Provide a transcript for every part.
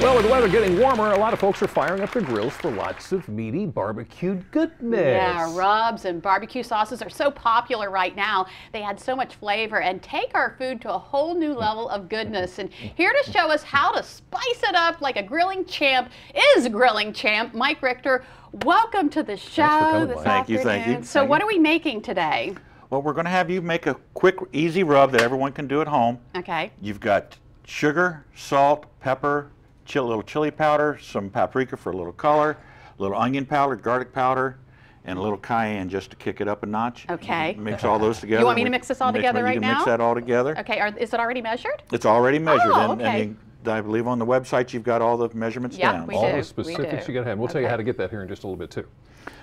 Well, with the weather getting warmer, a lot of folks are firing up their grills for lots of meaty barbecued goodness. Yeah, rubs and barbecue sauces are so popular right now. They add so much flavor and take our food to a whole new level of goodness. And here to show us how to spice it up like a grilling champ is grilling champ Mike Richter. Welcome to the show coming, this Mike. Thank you, thank you. So, thank what are we making today? Well, we're going to have you make a quick, easy rub that everyone can do at home. Okay. You've got sugar, salt, pepper, chill, little chili powder, some paprika for a little color, a little onion powder, garlic powder, and a little cayenne just to kick it up a notch. Okay. Mix all those together. You want me to mix this all mix- together you right can now? Mix that all together. Okay. Are, is it already measured? It's already measured, Oh, and, okay. and you, I believe on the website you've got all the measurements Yeah, down. we All do, the specifics do. you got to have. We'll tell you how to get that here in just a little bit too.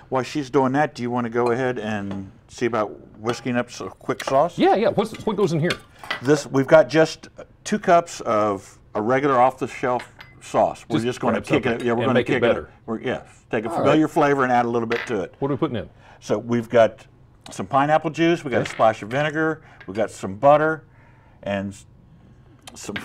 While she's doing that, do you want to go ahead and see about whisking up some quick sauce? Yeah, yeah. What's, what goes in here? This we've got just two cups of a regular off-the-shelf sauce. We're Just just going to kick it. Yeah, we're going to make it kick better. We're, yeah, take a All familiar right. flavor and add a little bit to it. What are we putting in? So we've got some pineapple juice. We got a splash of vinegar. We've got some butter, and some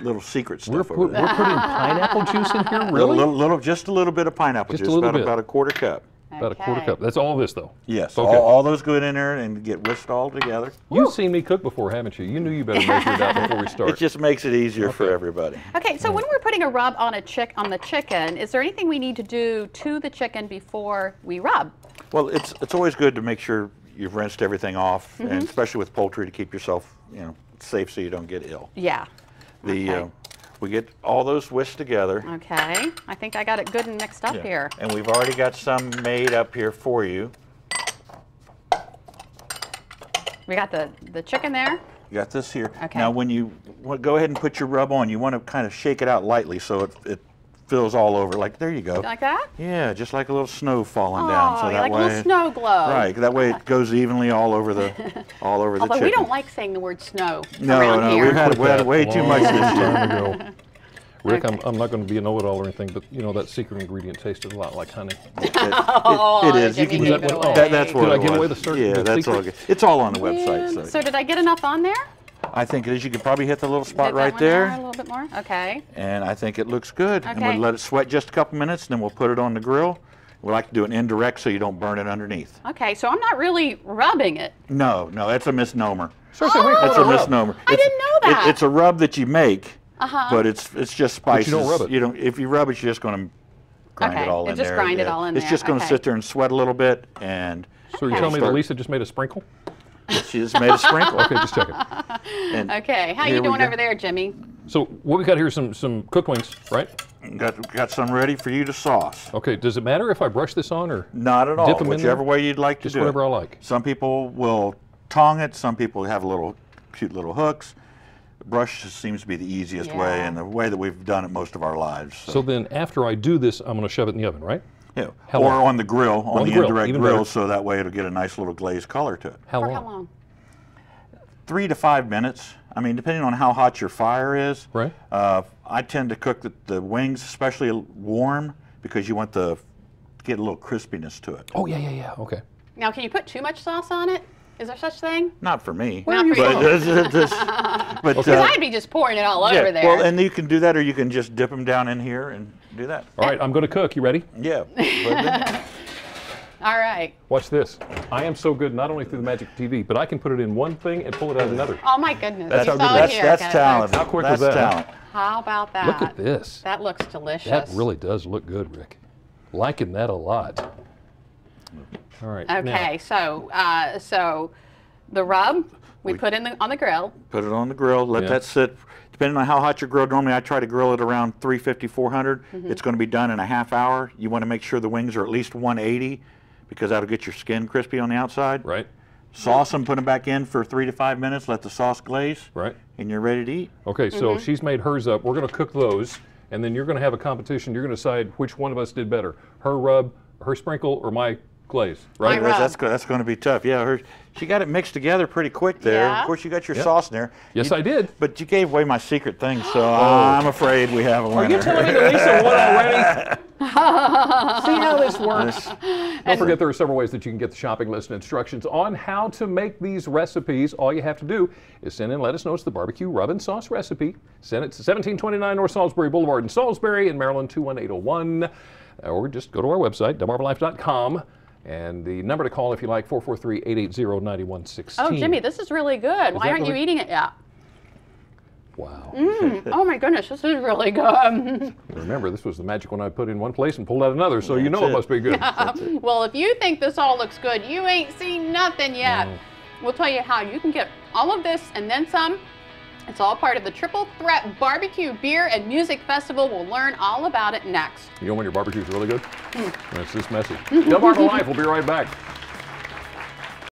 little secret stuff We're, over put, there. we're putting pineapple juice in here, really? little, little, just a little bit of pineapple Just juice, about, bit. about a quarter cup. About a quarter cup. That's all this, though. Yes, Okay. all, all those go in there and get whisked all together. You've seen me cook before, haven't you? You knew you better measure it out before we start. It just makes it easier for everybody. Okay, so when we're putting a rub on a chick on the chicken, is there anything we need to do to the chicken before we rub? Well, it's it's always good to make sure you've rinsed everything off, Mm-hmm. and especially with poultry to keep yourself, you know, safe so you don't get ill. Yeah. The Okay. uh, we get all those whisked together, Okay. I think I got it good and mixed up Yeah. here. and we've already got some made up here for you. We got the the chicken there. You got this here. Okay. Now, when you go ahead and put your rub on, you want to kind of shake it out lightly so it it fills all over. Like there you go. Like that? Yeah, just like a little snow falling down. Oh, So yeah, that like a way, little snow globe. Right. That way it goes evenly all over the all over the Although chicken. we don't like saying the word snow No, around no, here. we've had, we had way too much this year. time ago. Rick, I'm, I'm not going to be a know-it-all or anything, but you know that secret ingredient tasted a lot like honey. It, it- Oh, it is. You can gave it that, that's what Did I it give was. away the cert- Yeah, the that's all good. It's all on the website. So, so did I get enough on there? I think it is. You could probably hit the little spot Did that right one there, A little bit more. Okay. and I think it looks good. Okay. And we'll let it sweat just a couple minutes, and then we'll put it on the grill. We like to do it indirect so you don't burn it underneath. Okay. So I'm not really rubbing it. No, no, that's a misnomer. Seriously, wait, That's a misnomer. I It's- didn't know it- that. it's a rub that you make, Uh-huh. but it's it's just But spices. you don't rub it. You don't. If you rub it, you're just going to grind Okay, it all and in just there. grind it all in It's there, just going to okay. sit there and sweat a little bit, and So you're Okay. telling me that Lisa just made a sprinkle? She just made a sprinkle. Okay, just checking. And Okay. How you doing go. over there, Jimmy? So what we got here is some some cooked wings, right? Got got some ready for you to sauce. Okay. Does it matter if I brush this on or Not at all. Dip 'em in Whichever there? way you'd like to just do whatever it. I like? Some people will tong it. Some people have little cute little hooks. Brush seems to be the easiest way and the way that we've done it most of our lives. So then after I do this, I'm going to shove it in the oven, right? Yeah. how or long? on the grill, on, On the, the grill, indirect even grill, better. so that way it'll get a nice little glazed color to it. How For long? how long? Three to five minutes. I mean, depending on how hot your fire is. Right. Uh, I tend to cook the, the wings, especially warm, because you want the get a little crispiness to it. Oh yeah, yeah, yeah. Okay. Now, can you put too much sauce on it? Is there such thing? Not for me. Not for but, you. but, Okay. uh, I'd be just pouring it all yeah, over there. Well, and you can do that, or you can just dip them down in here and do that. All right, I'm going to cook. You ready? Yeah. Put it in. all right. Watch this. I am so good not only through the magic TV, but I can put it in one thing and pull it out of another. Oh my goodness. That's you how saw good- that's here. that's talent. How quick that's was that, talent. How about that? Look at this. That looks delicious. That really does look good, Rick. Liking that a lot. All right. now- Okay, so uh, so the rub we, put in the on the grill. Put it on the grill. Let Yeah. that sit. Depending on how hot your grill, normally I try to grill it around 350, 400. Mm-hmm. It's going to be done in a half hour. You want to make sure the wings are at least 180 because that'll get your skin crispy on the outside. right, Sauce them, put them back in for three to five minutes. Let the sauce glaze, right. and you're ready to eat. Okay, so Mm-hmm. she's made hers up. We're going to cook those, and then you're going to have a competition. You're going to decide which one of us did better her rub, her sprinkle, or my glaze, right? Rub. That's, that's going to be tough. Yeah, her, she got it mixed together pretty quick there. Yeah. Of course, you got your Yep. sauce in there. Yes, You- I did. But you gave away my secret thing, so I'm oh. afraid we have a winner. Are you telling me that Lisa won already? See how this works? Don't forget there are several ways that you can get the shopping list and instructions on how to make these recipes. All you have to do is send in, let us know it's the barbecue rub and sauce recipe. Send it to 1729 North Salisbury Boulevard in Salisbury in Maryland 21801. Or just go to our website, delmarvalife.com. And the number to call if you like, 443-880-9116. Oh, Jimmy, this is really good. Why aren't you eating it yet? Wow. Mm. oh my goodness, this is really good. Remember, this was the magic one I put in one place and pulled out another, so you know it it. must be good. well, if you think this all looks good, you ain't seen nothing yet. We'll tell you how you can get all of this and then some. It's all part of the Triple Threat Barbecue Beer and Music Festival. We'll learn all about it next. You know when your barbecue's really good? Hmm. When it's this messy. Delmarva Life, we'll be right back.